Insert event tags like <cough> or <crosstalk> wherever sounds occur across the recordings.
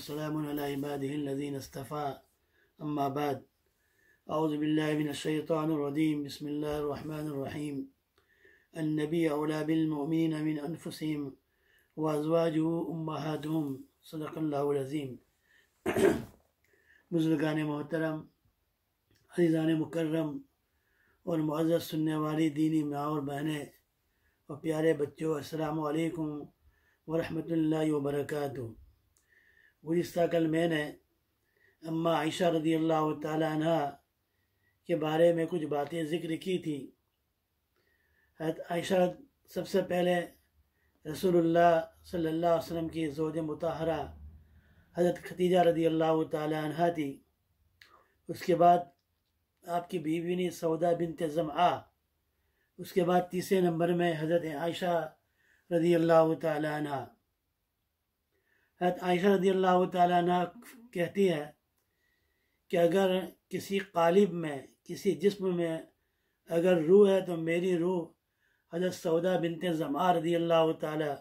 والسلام على عباده الذين اصطفى. أما بعد أعوذ بالله من الشيطان الرجيم. بسم الله الرحمن الرحيم. النبي أولى بالمؤمنين من أنفسهم وأزواجه أمهاتهم. صدق الله العظيم. <clears throat> بزرگان محترم عزیزان مکرم اور معزز سننے والی دینی ماں اور بہنیں اور السلام علیکم ورحمۃ اللہ وبرکاتہ. گزشتہ کل میں نے اماں عائشہ رضی اللہ تعالیٰ عنہ کے بارے میں کچھ باتیں ذکر کی تھی حضرت عائشہ سب سے پہلے رسول اللہ صلی اللہ علیہ وسلم کی زوج متحرہ حضرت ختیجہ رضی اللہ تعالیٰ عنہ تھی۔ اس کے بعد آپ کی بیوی نے سودا بنت زمعہ۔ اس کے بعد تیسرے نمبر میں حضرت عائشہ رضی اللہ تعالیٰ عنہ۔ عائشہ رضی اللہ تعالیٰ عنہ کہتی ہے کہ اگر کسی قالب میں، کسی جسم میں اگر روح ہے تو میری روح حضرت سودا بنت زمعہ رضی اللہ تعالیٰ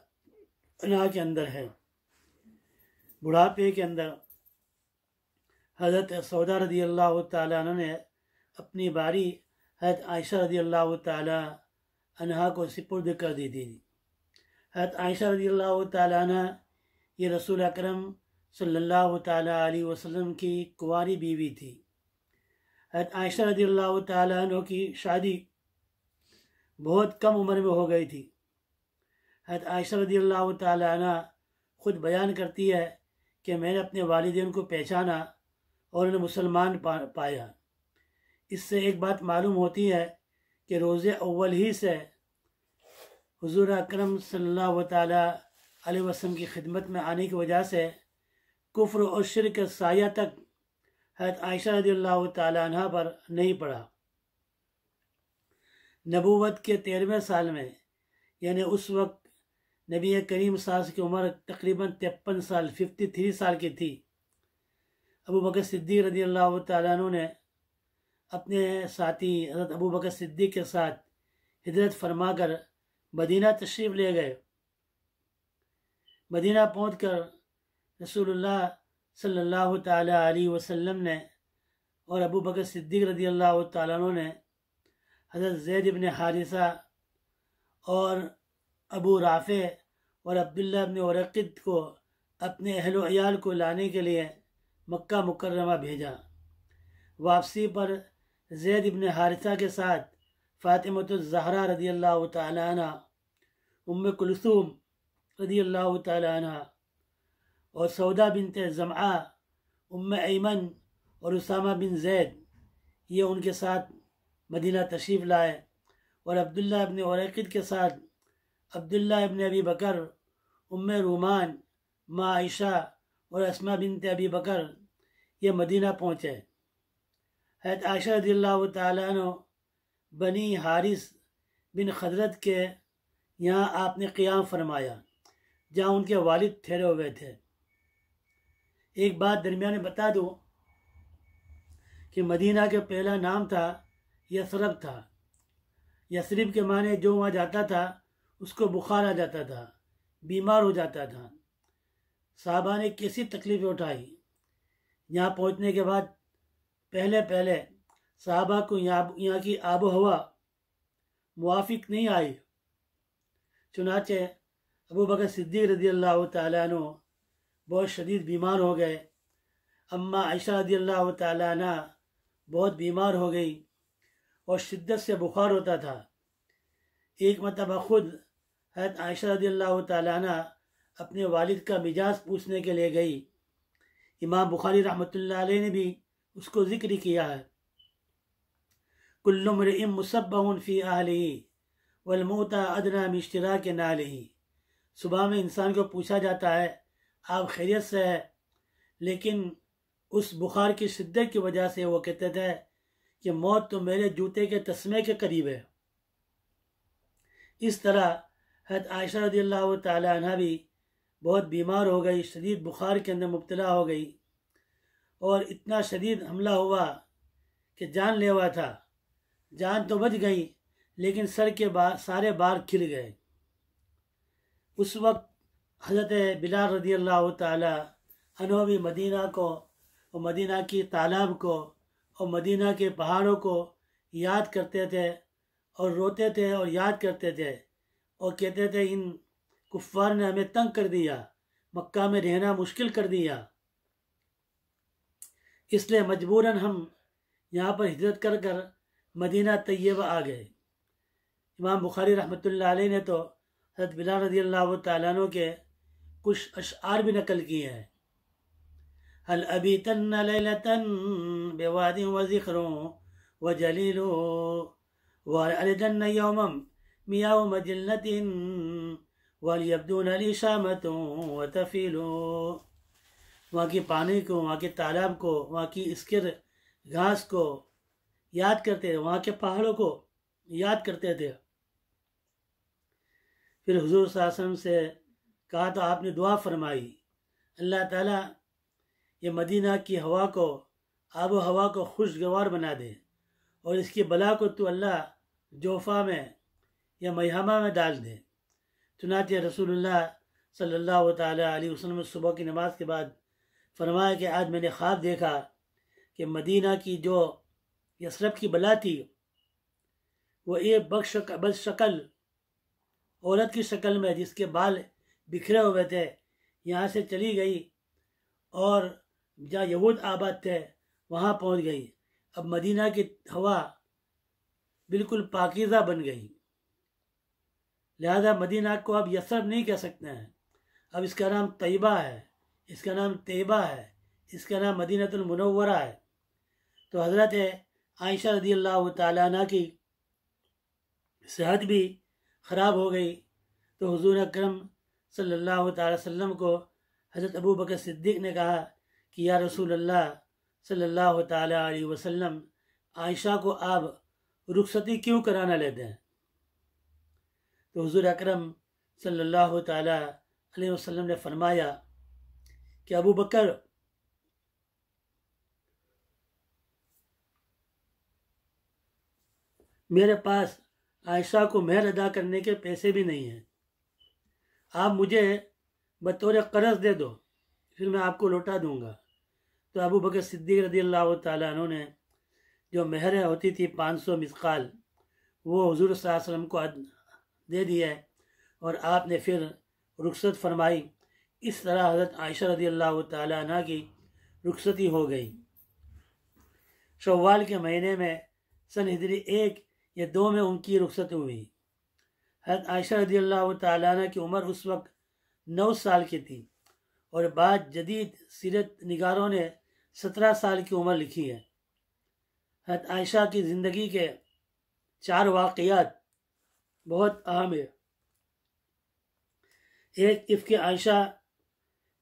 عنہ کے اندر ہے۔ بڑھاپے کے اندر حضرت سودا رضی اللہ تعالیٰ عنہ نے اپنی باری حضرت عائشہ رضی اللہ تعالیٰ عنہ کو سپرد کر دی تھی۔ حضرت عائشہ رضی اللہ تعالیٰ عنہ یہ رسول اکرم صلی اللہ تعالیٰ علیہ وسلم کی کنواری بیوی تھی۔ عائشہ رضی اللہ تعالیٰ عنہ کی شادی بہت کم عمر میں ہو گئی تھی۔ حضرت عائشہ رضی اللہ تعالیٰ عنہ خود بیان کرتی ہے کہ میں نے اپنے والدین کو پہچانا اور انہیں مسلمان پایا۔ اس سے ایک بات معلوم ہوتی ہے کہ روز اول ہی سے حضور اکرم صلی اللہ تعالیٰ علیہ وسلم کی خدمت میں آنے کی وجہ سے کفر اور شرک سایہ تک حضرت عائشہ رضی اللہ تعالیٰ عنہ پر نہیں پڑا۔ نبوت کے تیرہویں سال میں یعنی اس وقت نبی کریم ساس کی عمر تقریباً ترپن سال ففٹی تھری سال کی تھی۔ ابو بکر صدیق رضی اللہ تعالیٰ عنہ نے اپنے ساتھی حضرت ابو بکر صدیق کے ساتھ ہجرت فرما کر مدینہ تشریف لے گئے۔ مدینہ پہنچ کر رسول اللہ صلی اللہ تعالیٰ علیہ وسلم نے اور ابو بکر صدیق رضی اللہ تعالیٰ عنہ نے حضرت زید ابن حارثہ اور ابو رافع اور عبداللہ ابن عرقد کو اپنے اہل و عیال کو لانے کے لیے مکہ مکرمہ بھیجا۔ واپسی پر زید ابن حارثہ کے ساتھ فاطمۃ الزہرا رضی اللہ تعالیٰ عنہ، ام کلثوم رضی اللہ تعالیٰ عنہ اور سودا بنت زمعہ، ام ایمن اور اسامہ بن زید، یہ ان کے ساتھ مدینہ تشریف لائے اور عبداللہ ابن عرقد کے ساتھ عبداللہ ابن ابی بکر، ام رومان، ما عائشہ اور اسما بنت ابی بکر یہ مدینہ پہنچے۔ حید عائشہ رضی اللہ تعالیٰ عنہ بنی حارث بن خدرت کے یہاں آپ نے قیام فرمایا۔ جہاں ان کے والد ٹھہرے ہوئے تھے۔ ایک بات درمیان بتا دوں کہ مدینہ کے پہلا نام تھا یسرب تھا۔ یسرب کے معنی جو وہاں جاتا تھا، اس کو بخار آ جاتا تھا، بیمار ہو جاتا تھا۔ صحابہ نے کیسی تکلیفیں اٹھائی؟ یہاں پہنچنے کے بعد پہلے پہلے صحابہ کو یہاں یہاں کی آب و ہوا موافق نہیں آئی۔ چنانچہ ابو بکر صدیق رضی اللہ تعالیٰ عنہ بہت شدید بیمار ہو گئے۔ اماں عائشہ رضی اللہ تعالیٰ عنہ بہت بیمار ہو گئی اور شدت سے بخار ہوتا تھا۔ ایک مرتبہ خود حضرت عائشہ رضی اللہ تعالیٰ عنہ اپنے والد کا مجاز پوچھنے کے لیے گئی۔ امام بخاری رحمۃ اللہ علیہ نے بھی اس کو ذکر کیا ہے۔ کل امرئ مصبہ فی اہلہ والموتا ادنا مشترا کے نال صبح میں انسان کو پوچھا جاتا ہے، آپ خیریت سے ہے لیکن اس بخار کی شدت کی وجہ سے وہ کہتے تھے کہ موت تو میرے جوتے کے تسمے کے قریب ہے۔ اس طرح حضرت عائشہ رضی اللہ تعالیٰ عنہ بھی بہت بیمار ہو گئی، شدید بخار کے اندر مبتلا ہو گئی۔ اور اتنا شدید حملہ ہوا کہ جان لیوا تھا۔ جان تو بچ گئی، لیکن سر کے بار سارے بار کھل گئے۔ اس وقت حضرت بلال رضی اللہ تعالیٰ انہوں بھی مدینہ کو اور مدینہ کی تالاب کو اور مدینہ کے پہاڑوں کو یاد کرتے تھے اور روتے تھے اور یاد کرتے تھے اور کہتے تھے، ان کفار نے ہمیں تنگ کر دیا، مکہ میں رہنا مشکل کر دیا۔ اس لیے مجبوراً ہم یہاں پر ہجرت کر کر مدینہ طیبہ آ گئے۔ امام بخاری رحمۃ اللہ علیہ نے تو حضرت بلال رضی اللہ تعالیٰ عنہ کے کچھ اشعار بھی نقل کیے ہیں۔ حل ابی تن لیلتن بواد و ذکر و جلیل وَلْأَلْدَنَّ يَوْمًا مِيَاوْ مَجِلَّةٍ وَلْيَبْدُونَ لِي شَامَةٌ وہاں کی پانی کو وہاں کے تالاب کو وہاں کی اسکر گھاس کو یاد کرتے تھے وہاں کے پہاڑوں کو یاد کرتے تھے۔ پھر حضور صلی اللہ علیہ وسلم سے کہا تو آپ نے دعا فرمائی۔ اللہ تعالیٰ یہ مدینہ کی ہوا کو، آب و ہوا کو خوشگوار بنا دے اور اس کی بلا کو تو اللہ جوفا میں یا میہمہ میں ڈال دے۔ چنانچہ رسول اللہ صلی اللہ تعالیٰ علیہ وسلم صبح کی نماز کے بعد فرمایا کہ آج میں نے خواب دیکھا کہ مدینہ کی جو یسرف کی بلا تھی، وہ ایک بخش بد شکل عورت کی شکل میں جس کے بال بکھرے ہوئے تھے، یہاں سے چلی گئی اور جہاں یہود آباد تھے، وہاں پہنچ گئی۔ اب مدینہ کی ہوا بالکل پاکیزہ بن گئی۔ لہذا مدینہ کو اب یسرف نہیں کہہ سکتے ہیں۔ اب اس کا نام طیبہ ہے، اس کا نام طیبہ ہے، اس کا نام مدینہ المنورہ ہے۔ تو حضرت عائشہ رضی اللہ تعالیٰ عنہ کی صحت بھی خراب ہو گئی۔ تو حضور اکرم صلی اللہ تعالی وسلم کو حضرت ابو بکر صدیق نے کہا کہ یا رسول اللہ صلی اللہ تعالیٰ علیہ وسلم، عائشہ کو آپ رخصتی کیوں کرانا لیتے ہیں؟ تو حضور اکرم صلی اللہ تعالیٰ علیہ وسلم نے فرمایا کہ ابو بکر، میرے پاس عائشہ کو مہر ادا کرنے کے پیسے بھی نہیں ہیں۔ آپ مجھے بطور قرض دے دو، پھر میں آپ کو لوٹا دوں گا۔ تو ابو بکر صدیق رضی اللہ تعالیٰ عنہ نے جو مہر ہوتی تھی پانچ سو مسقال وہ حضور صلی اللہ علیہ وسلم کو دے دیا اور آپ نے پھر رخصت فرمائی۔ اس طرح حضرت عائشہ رضی اللہ تعالیٰ عنہ کی رخصتی ہو گئی۔ شوال کے مہینے میں سن ہجری ایک یا دو میں ان کی رخصت ہوئی۔ حضرت عائشہ رضی اللہ تعالیٰ عنہ کی عمر اس وقت نو سال کی تھی اور بعد جدید سیرت نگاروں نے سترہ سال کی عمر لکھی ہے۔ حضرت عائشہ کی زندگی کے چار واقعات بہت اہم ہے ایک عفق عائشہ،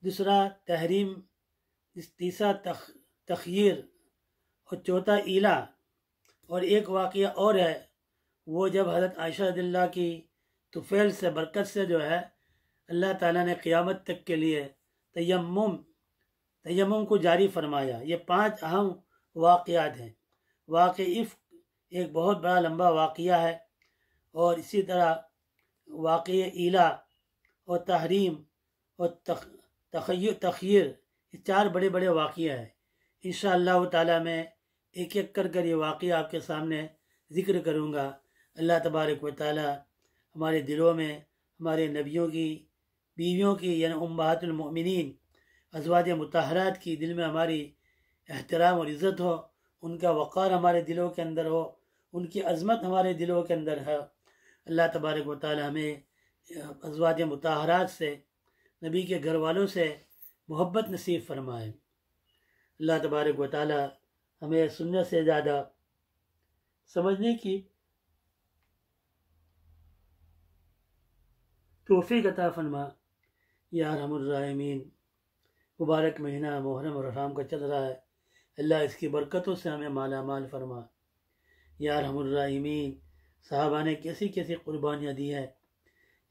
دوسرا تحریم، تیسرا تخ تخیر اور چوتھا ایلا اور ایک واقعہ اور ہے وہ جب حضرت عائشہ رضی اللہ کی توفیل سے برکت سے جو ہے، اللہ تعالیٰ نے قیامت تک کے لیے تیمم تیمم کو جاری فرمایا۔ یہ پانچ اہم واقعات ہیں۔ واقع عفق ایک بہت بڑا لمبا واقعہ ہے اور اسی طرح واقع ایلا اور تحریم اور تخ تخیر تخیر یہ چار بڑے بڑے واقعہ ہیں۔ انشاءاللہ اللہ تعالیٰ میں ایک ایک کر کر یہ واقعہ آپ کے سامنے ذکر کروں گا۔ اللہ تبارک و تعالیٰ ہمارے دلوں میں، ہمارے نبیوں کی، بیویوں کی یعنی امبات المؤمنین، ازواج متحرات کی دل میں ہماری احترام اور عزت ہو، ان کا وقار ہمارے دلوں کے اندر ہو، ان کی عظمت ہمارے دلوں کے اندر ہے۔ اللہ تبارک و تعالیٰ ہمیں ازواج متحرات سے، نبی کے گھر والوں سے محبت نصیب فرمائے۔ اللہ تبارک و تعالی ہمیں سننے سے زیادہ سمجھنے کی توفیق عطا فرما، یا رحم الرحمین مبارک مہینہ، محرم اور حرام کا چل رہا ہے۔ اللہ اس کی برکتوں سے ہمیں مالا مال فرما۔ یا رحم الرحمین صحابہ نے کیسی کیسی قربانیاں دی ہیں۔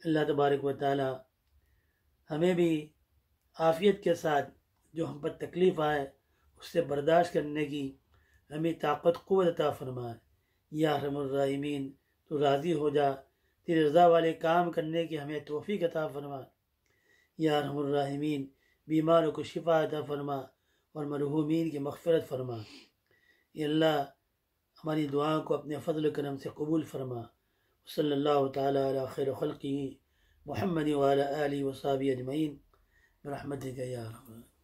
اللہ تبارک و تعالی ہمیں بھی عافیت کے ساتھ جو ہم پر تکلیف آئے، اس سے برداشت کرنے کی ہمیں طاقت، قوت عطا فرمائے۔ یا رحم الرحمین تو راضی ہو جا۔ تیرے رضا والے کام کرنے کی ہمیں توفیق عطا فرما۔ یا رحم الرحمین بیماروں کو شفا عطا فرما اور مرحومین کی مغفرت فرما۔ یہ اللہ، ہماری دعاؤں کو اپنے فضل و کرم سے قبول فرما۔ صلی اللہ تعالیٰ علی خیر خلقی محمد وعلی آلہ وصحابہ اجمعین۔ برحمتک یا رحمت